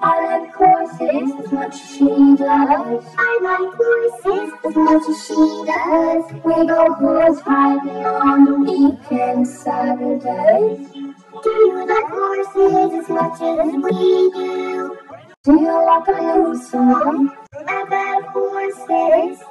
I like horses as much as she does. I like horses as much as she does. We go horse riding on the weekend Saturdays. Do you like horses as much as we do? Do you like a new song about horses?